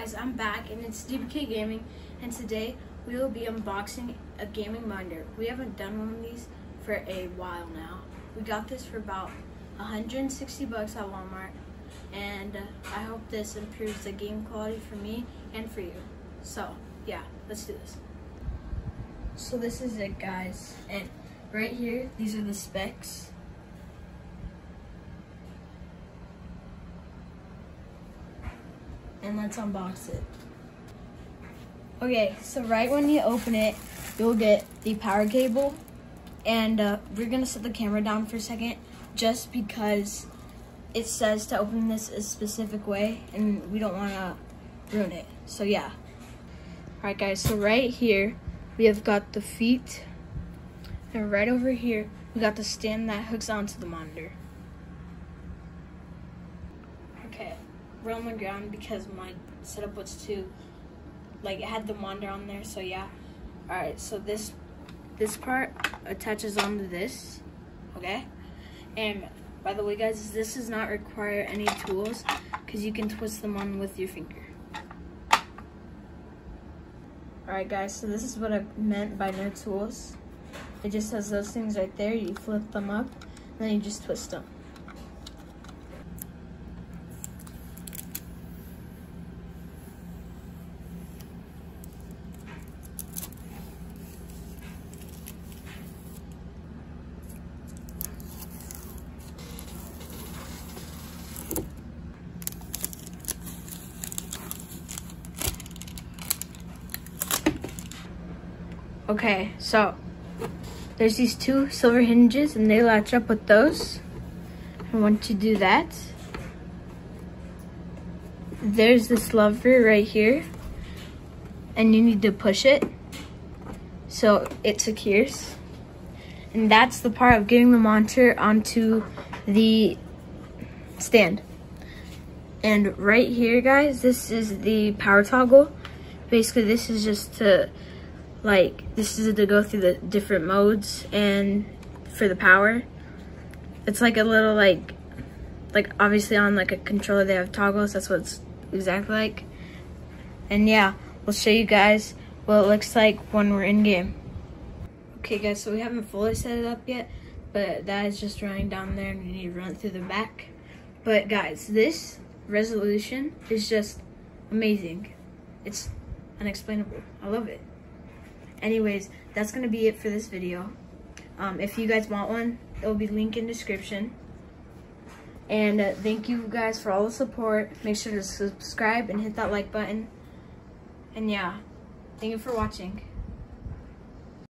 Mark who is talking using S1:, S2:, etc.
S1: Guys, I'm back and it's DPK Gaming and today we will be unboxing a gaming monitor. We haven't done one of these for a while now. We got this for about 160 bucks at Walmart and uh, I hope this improves the game quality for me and for you. So yeah, let's do this. So this is it guys and right here these are the specs. And let's unbox it. Okay, so right when you open it, you'll get the power cable. And uh, we're gonna set the camera down for a second just because it says to open this a specific way and we don't wanna ruin it. So yeah. All right guys, so right here, we have got the feet. And right over here, we got the stand that hooks onto the monitor. The ground because my setup was too like it had the monitor on there so yeah. All right so this this part attaches onto this okay? And by the way guys this does not require any tools because you can twist them on with your finger. All right guys so this is what i meant by no tools. It just has those things right there you flip them up and then you just twist them Okay, so there's these two silver hinges and they latch up with those. And once you do that, there's this lever right here and you need to push it so it secures. And that's the part of getting the monitor onto the stand. And right here, guys, this is the power toggle. Basically, this is just to like this is to go through the different modes and for the power. It's like a little like like obviously on like a controller they have toggles that's what it's exactly like. And yeah we'll show you guys what it looks like when we're in game okay guys so we haven't fully set it up yet but that is just running down there and we need to run through the back. But guys this resolution is just amazing. It's unexplainable. I love it anyways, that's going to be it for this video. Um, if you guys want one, it will be linked in description. And uh, thank you guys for all the support. Make sure to subscribe and hit that like button. And yeah, thank you for watching.